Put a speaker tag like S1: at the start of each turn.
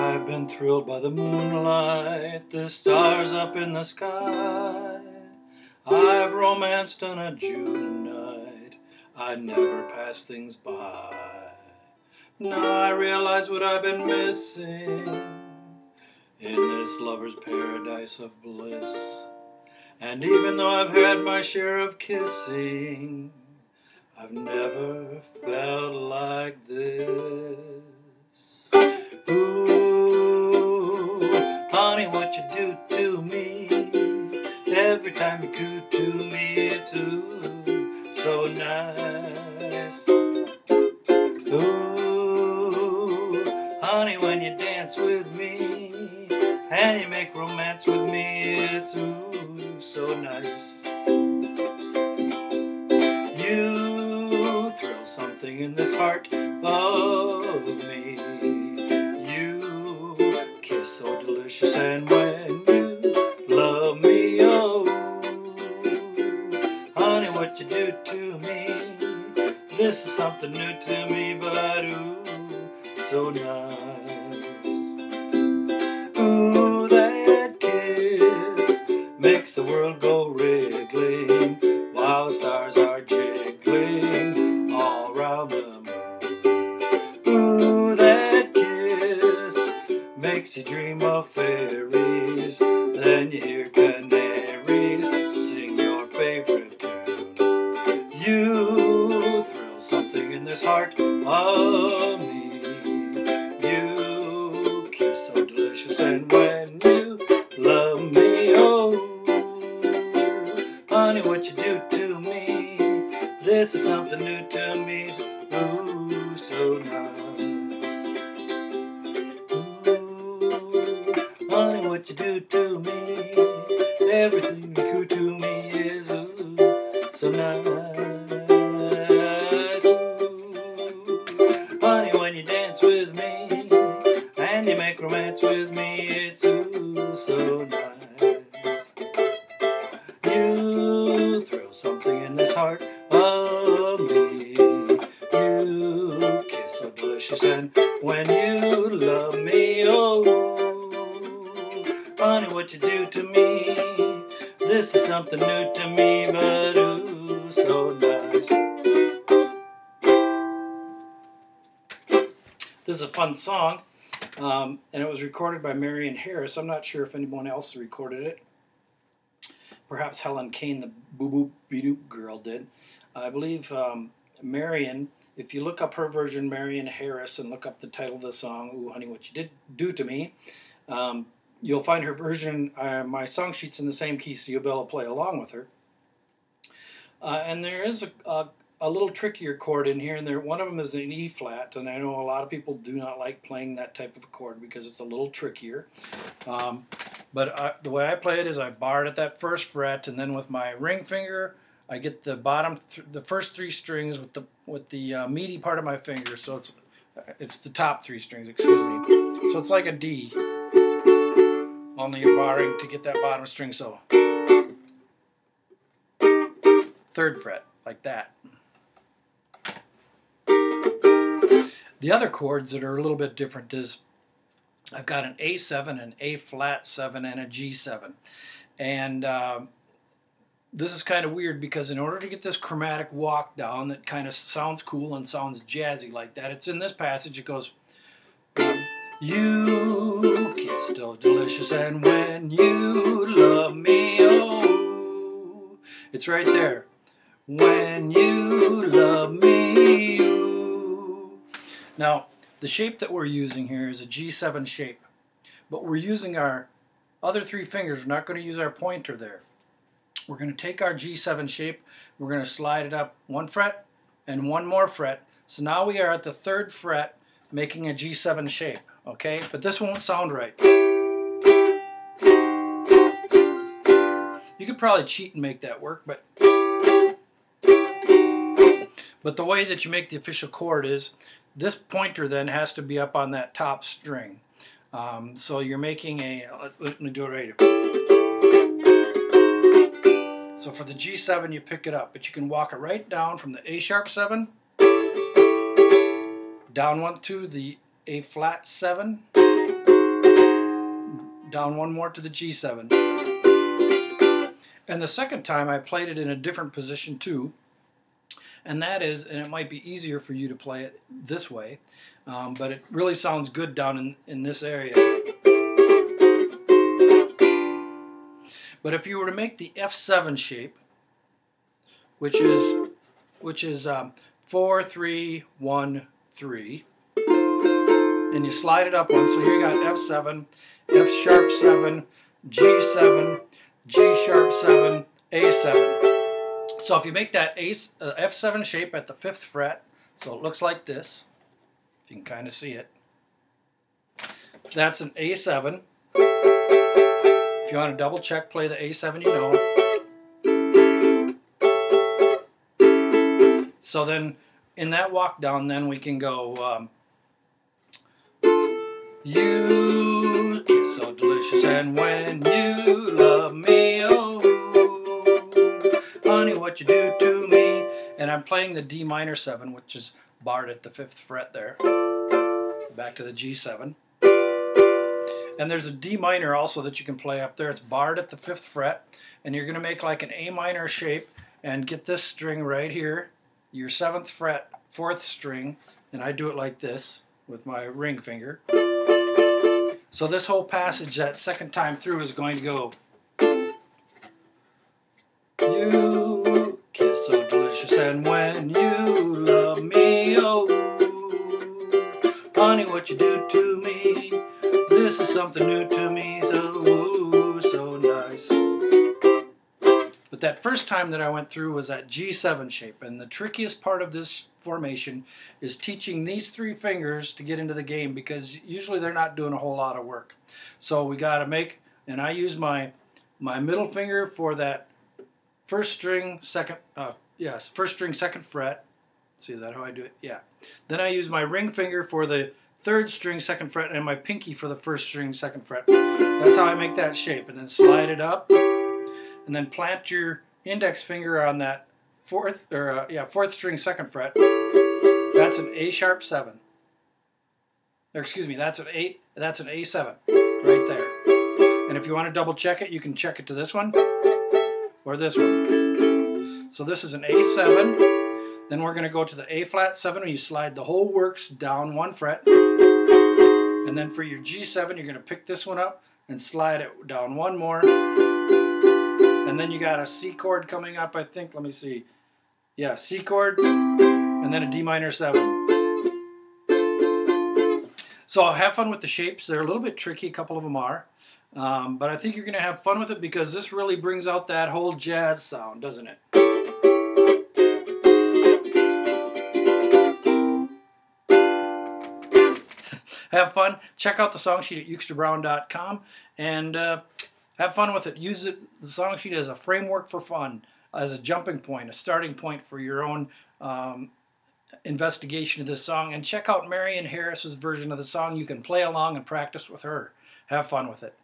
S1: I've been thrilled by the moonlight, the stars up in the sky. I've romanced on a June night, I never pass things by. Now I realize what I've been missing in this lover's paradise of bliss. And even though I've had my share of kissing, I've never felt like this. Ooh, You to me, it's ooh, so nice. Ooh, honey, when you dance with me and you make romance with me, it's ooh, so nice. You thrill something in this heart of me. You kiss so delicious, and when This is something new to me, but ooh, so nice. Ooh, that kiss makes the world go wriggling of me. You kiss so delicious, and when you love me, oh, honey, what you do to me? This is something new to me. So said, when you love me, oh, honey, what you do to me? This is something new to me, but ooh, so nice. This is a fun song, um, and it was recorded by Marion Harris. I'm not sure if anyone else recorded it. Perhaps Helen Kane, the Boo Boo Bedoop girl, did. I believe um, Marion, if you look up her version, Marion Harris, and look up the title of the song, Ooh, Honey, What You Did Do to Me, um, you'll find her version. Uh, my song sheet's in the same key, so you'll be able to play along with her. Uh, and there is a, a, a little trickier chord in here, and there one of them is an E flat, and I know a lot of people do not like playing that type of chord because it's a little trickier. Um, but I, the way I play it is I bar it at that first fret, and then with my ring finger, I get the bottom, th the first three strings with the with the uh, meaty part of my finger. So it's it's the top three strings, excuse me. So it's like a D, only you're barring to get that bottom string. So third fret, like that. The other chords that are a little bit different is I've got an A7, an A flat 7, and a G7. And uh, this is kind of weird because in order to get this chromatic walk down that kind of sounds cool and sounds jazzy like that, it's in this passage. It goes, You kiss so delicious, and when you love me, oh, it's right there. When you love me, ooh. Now, the shape that we're using here is a G7 shape, but we're using our other three fingers. We're not going to use our pointer there. We're going to take our G7 shape, we're going to slide it up one fret and one more fret. So now we are at the third fret making a G7 shape, okay? But this won't sound right. You could probably cheat and make that work, but but the way that you make the official chord is this pointer then has to be up on that top string. Um, so you're making a, let, let me do it right here. So for the G7 you pick it up, but you can walk it right down from the A sharp 7, down one to the A flat 7, down one more to the G7. And the second time I played it in a different position too. And that is, and it might be easier for you to play it this way, um, but it really sounds good down in, in this area. But if you were to make the F7 shape, which is which is um, four, three, one, three, and you slide it up one. So here you got F7, F sharp 7, G7, G sharp 7, A7. So if you make that A, uh, F7 shape at the 5th fret, so it looks like this, you can kind of see it. That's an A7. If you want to double check, play the A7 you know. So then in that walk down, then we can go, um, you kiss so delicious and when you love me, oh, honey, what you do to me. And I'm playing the D minor 7, which is barred at the 5th fret there. Back to the G7. And there's a D minor also that you can play up there. It's barred at the 5th fret. And you're going to make like an A minor shape and get this string right here, your 7th fret, 4th string. And I do it like this with my ring finger. So this whole passage, that second time through, is going to go. You kiss so delicious, and when you love me, oh, honey, what you do this is something new to me, so, ooh, so nice. But that first time that I went through was that G7 shape, and the trickiest part of this formation is teaching these three fingers to get into the game because usually they're not doing a whole lot of work. So we got to make, and I use my my middle finger for that first string, second, uh, yes, first string, second fret. See, is that how I do it? Yeah. Then I use my ring finger for the third string, second fret, and my pinky for the first string, second fret. That's how I make that shape. And then slide it up, and then plant your index finger on that fourth or uh, yeah fourth string second fret. That's an A sharp seven. Or excuse me, that's an A that's an A seven right there. And if you want to double check it, you can check it to this one or this one. So this is an A7. Then we're going to go to the A flat 7 where you slide the whole works down one fret. And then for your G7, you're going to pick this one up and slide it down one more. And then you got a C chord coming up, I think. Let me see. Yeah, C chord, and then a D minor 7. So have fun with the shapes. They're a little bit tricky, a couple of them are. Um, but I think you're going to have fun with it because this really brings out that whole jazz sound, doesn't it? Have fun. Check out the song sheet at ukesterbrown.com and uh, have fun with it. Use it, the song sheet as a framework for fun as a jumping point, a starting point for your own um, investigation of this song. And check out Marion Harris's version of the song. You can play along and practice with her. Have fun with it.